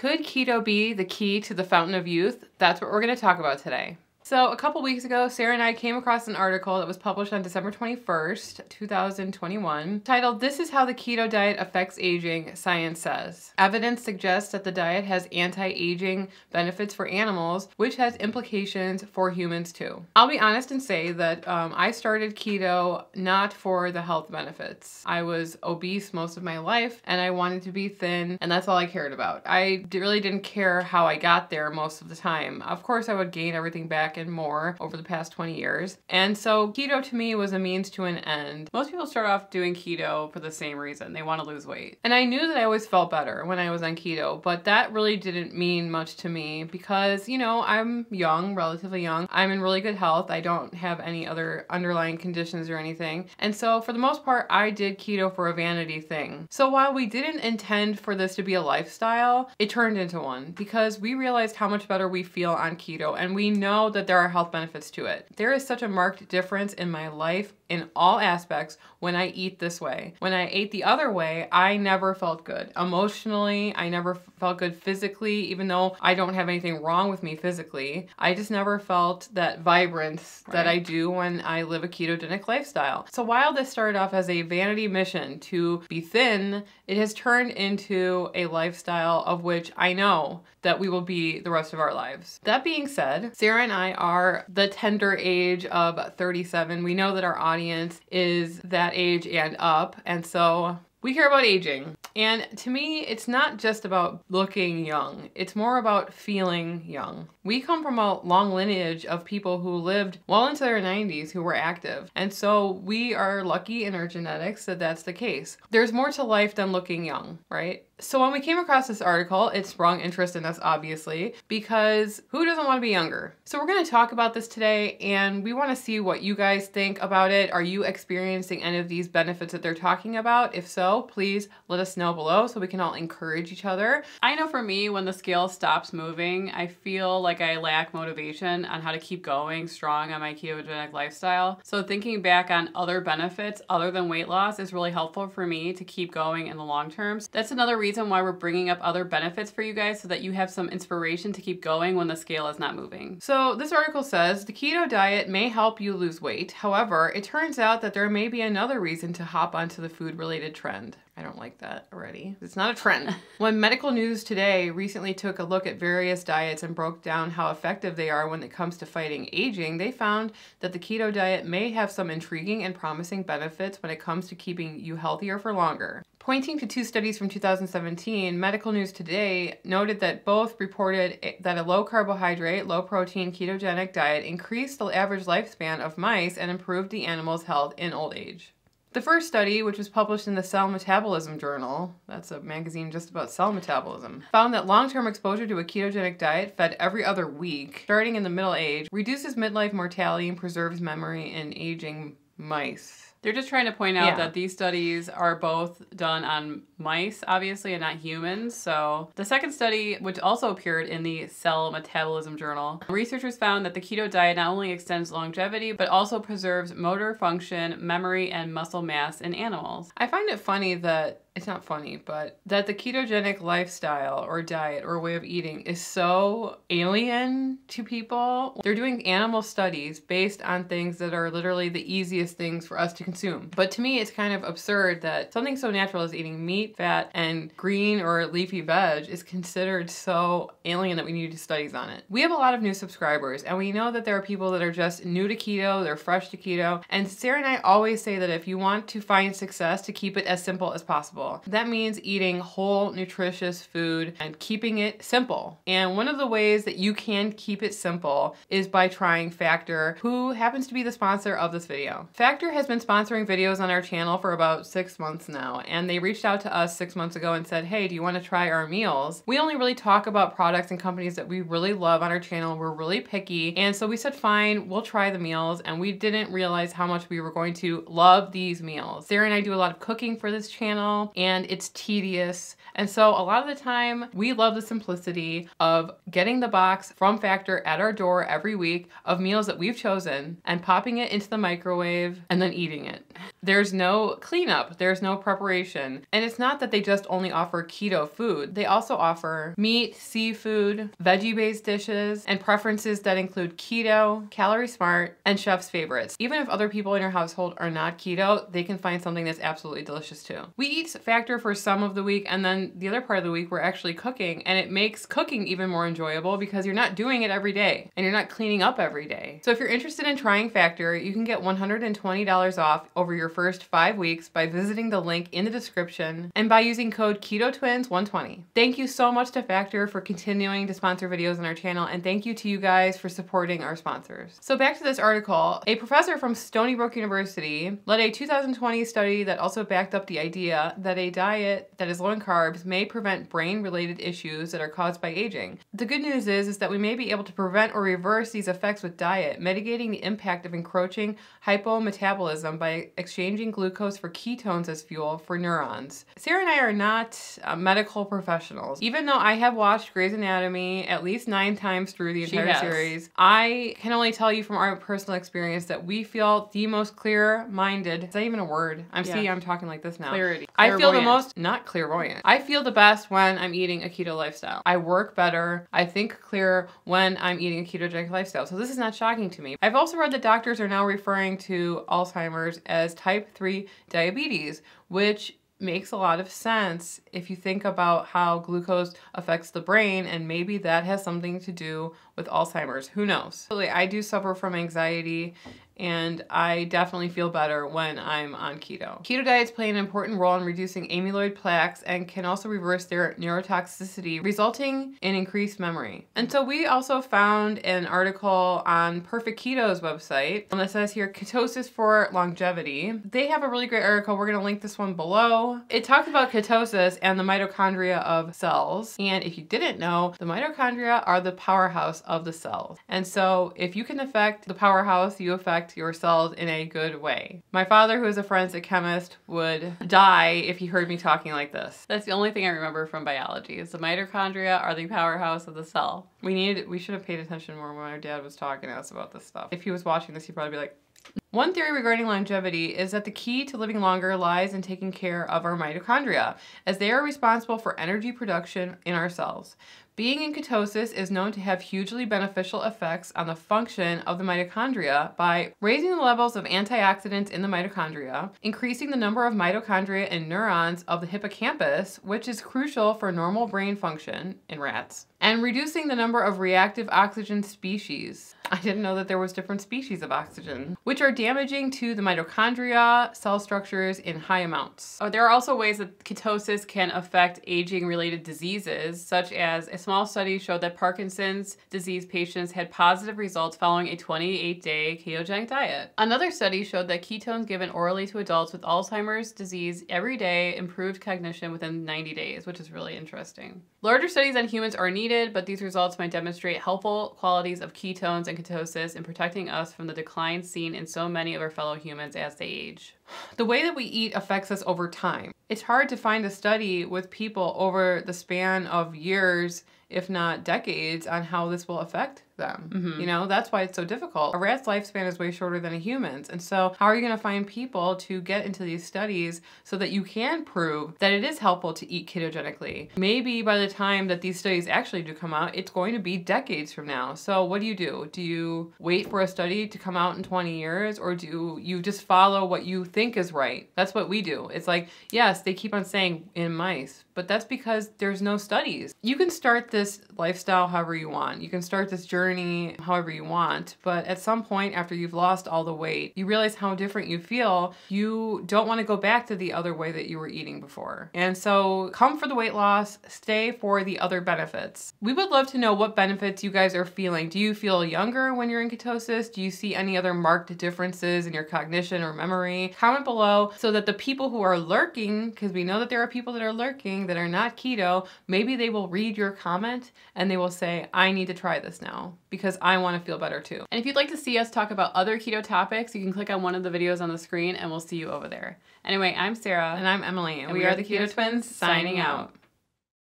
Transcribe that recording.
Could keto be the key to the fountain of youth? That's what we're going to talk about today. So, a couple weeks ago, Sarah and I came across an article that was published on December 21st, 2021, titled This is How the Keto Diet Affects Aging, Science Says. Evidence suggests that the diet has anti aging benefits for animals, which has implications for humans too. I'll be honest and say that um, I started keto not for the health benefits. I was obese most of my life and I wanted to be thin, and that's all I cared about. I really didn't care how I got there most of the time. Of course, I would gain everything back and more over the past 20 years. And so keto to me was a means to an end. Most people start off doing keto for the same reason. They want to lose weight. And I knew that I always felt better when I was on keto, but that really didn't mean much to me because, you know, I'm young, relatively young. I'm in really good health. I don't have any other underlying conditions or anything. And so for the most part, I did keto for a vanity thing. So while we didn't intend for this to be a lifestyle, it turned into one because we realized how much better we feel on keto and we know that there are health benefits to it. There is such a marked difference in my life in all aspects when I eat this way. When I ate the other way, I never felt good. Emotionally, I never felt good physically, even though I don't have anything wrong with me physically. I just never felt that vibrance right. that I do when I live a ketogenic lifestyle. So while this started off as a vanity mission to be thin, it has turned into a lifestyle of which I know that we will be the rest of our lives. That being said, Sarah and I are the tender age of 37. We know that our audience is that age and up, and so we care about aging. And to me, it's not just about looking young, it's more about feeling young. We come from a long lineage of people who lived well into their 90s who were active. And so we are lucky in our genetics that that's the case. There's more to life than looking young, right? So when we came across this article, it sprung interest in us, obviously, because who doesn't want to be younger? So we're going to talk about this today, and we want to see what you guys think about it. Are you experiencing any of these benefits that they're talking about? If so, please let us know below so we can all encourage each other. I know for me, when the scale stops moving, I feel like I lack motivation on how to keep going strong on my ketogenic lifestyle. So thinking back on other benefits other than weight loss is really helpful for me to keep going in the long term. That's another reason reason why we're bringing up other benefits for you guys so that you have some inspiration to keep going when the scale is not moving. So this article says the keto diet may help you lose weight. However, it turns out that there may be another reason to hop onto the food related trend. I don't like that already. It's not a trend. when Medical News Today recently took a look at various diets and broke down how effective they are when it comes to fighting aging, they found that the keto diet may have some intriguing and promising benefits when it comes to keeping you healthier for longer. Pointing to two studies from 2017, Medical News Today noted that both reported that a low carbohydrate, low protein ketogenic diet increased the average lifespan of mice and improved the animal's health in old age. The first study, which was published in the Cell Metabolism Journal, that's a magazine just about cell metabolism, found that long term exposure to a ketogenic diet fed every other week, starting in the middle age, reduces midlife mortality and preserves memory in aging mice. They're just trying to point out yeah. that these studies are both done on mice, obviously, and not humans. So, the second study, which also appeared in the Cell Metabolism Journal, researchers found that the keto diet not only extends longevity, but also preserves motor function, memory, and muscle mass in animals. I find it funny that it's not funny, but that the ketogenic lifestyle or diet or way of eating is so alien to people. They're doing animal studies based on things that are literally the easiest things for us to consume. But to me, it's kind of absurd that something so natural as eating meat, fat, and green or leafy veg is considered so alien that we need to do studies on it. We have a lot of new subscribers, and we know that there are people that are just new to keto, they're fresh to keto, and Sarah and I always say that if you want to find success, to keep it as simple as possible. That means eating whole, nutritious food and keeping it simple. And one of the ways that you can keep it simple is by trying Factor, who happens to be the sponsor of this video. Factor has been sponsoring videos on our channel for about six months now, and they reached out to us six months ago and said, hey, do you want to try our meals? We only really talk about products and companies that we really love on our channel. We're really picky. And so we said, fine, we'll try the meals. And we didn't realize how much we were going to love these meals. Sarah and I do a lot of cooking for this channel and it's tedious. And so a lot of the time, we love the simplicity of getting the box from Factor at our door every week of meals that we've chosen and popping it into the microwave and then eating it. There's no cleanup, there's no preparation. And it's not that they just only offer keto food, they also offer meat, seafood, veggie based dishes, and preferences that include keto, calorie smart, and chef's favorites. Even if other people in your household are not keto, they can find something that's absolutely delicious too. We eat Factor for some of the week, and then the other part of the week we're actually cooking, and it makes cooking even more enjoyable because you're not doing it every day and you're not cleaning up every day. So if you're interested in trying Factor, you can get $120 off over your first five weeks by visiting the link in the description and by using code KETOTWINS120. Thank you so much to Factor for continuing to sponsor videos on our channel, and thank you to you guys for supporting our sponsors. So back to this article, a professor from Stony Brook University led a 2020 study that also backed up the idea that a diet that is low in carbs may prevent brain-related issues that are caused by aging. The good news is, is that we may be able to prevent or reverse these effects with diet, mitigating the impact of encroaching hypometabolism by exchanging glucose for ketones as fuel for neurons. Sarah and I are not uh, medical professionals. Even though I have watched Grey's Anatomy at least nine times through the entire series, I can only tell you from our personal experience that we feel the most clear-minded. Is that even a word? I'm yeah. see, I'm talking like this now. Clarity. I feel the most not clairvoyant. I feel the best when I'm eating a keto lifestyle. I work better. I think clearer when I'm eating a ketogenic lifestyle. So this is not shocking to me. I've also read that doctors are now referring to Alzheimer's as type 3 diabetes, which makes a lot of sense if you think about how glucose affects the brain and maybe that has something to do with Alzheimer's. Who knows? I do suffer from anxiety and I definitely feel better when I'm on keto. Keto diets play an important role in reducing amyloid plaques and can also reverse their neurotoxicity, resulting in increased memory. And so we also found an article on Perfect Keto's website that says here, ketosis for longevity. They have a really great article. We're gonna link this one below. It talks about ketosis and the mitochondria of cells. And if you didn't know, the mitochondria are the powerhouse of the cells. And so if you can affect the powerhouse, you affect your cells in a good way. My father, who is a forensic chemist, would die if he heard me talking like this. That's the only thing I remember from biology is the mitochondria are the powerhouse of the cell. We need we should have paid attention more when our dad was talking to us about this stuff. If he was watching this, he'd probably be like, one theory regarding longevity is that the key to living longer lies in taking care of our mitochondria, as they are responsible for energy production in our cells. Being in ketosis is known to have hugely beneficial effects on the function of the mitochondria by raising the levels of antioxidants in the mitochondria, increasing the number of mitochondria and neurons of the hippocampus, which is crucial for normal brain function in rats, and reducing the number of reactive oxygen species. I didn't know that there was different species of oxygen, which are damaging to the mitochondria cell structures in high amounts. Oh, there are also ways that ketosis can affect aging-related diseases, such as a small study showed that Parkinson's disease patients had positive results following a 28-day ketogenic diet. Another study showed that ketones given orally to adults with Alzheimer's disease every day improved cognition within 90 days, which is really interesting. Larger studies on humans are needed, but these results might demonstrate helpful qualities of ketones and ketosis in protecting us from the decline seen in so many of our fellow humans as they age. The way that we eat affects us over time. It's hard to find a study with people over the span of years, if not decades, on how this will affect them. Mm-hmm. You know, that's why it's so difficult. A rat's lifespan is way shorter than a human's. And so, how are you going to find people to get into these studies so that you can prove that it is helpful to eat ketogenically? Maybe by the time that these studies actually do come out, it's going to be decades from now. So, what do you do? Do you wait for a study to come out in 20 years or do you just follow what you think is right? That's what we do. It's like, yes, they keep on saying in mice, but that's because there's no studies. You can start this lifestyle however you want. You can start this journey journey however you want. But at some point, after you've lost all the weight, you realize how different you feel. You don't want to go back to the other way that you were eating before. And so come for the weight loss, stay for the other benefits. We would love to know what benefits you guys are feeling. Do you feel younger when you're in ketosis? Do you see any other marked differences in your cognition or memory? Comment below so that the people who are lurking, because we know that there are people that are lurking that are not keto, maybe they will read your comment and they will say, I need to try this now. Because I want to feel better too. And if you'd like to see us talk about other keto topics, you can click on one of the videos on the screen and we'll see you over there. Anyway, I'm Sarah. And I'm Emily, and, we, are the Keto Twins signing out.